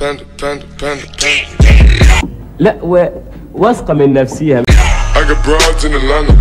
panda, panda, panda, panda. لا و- واثقه من نفسها I got broads in Atlanta.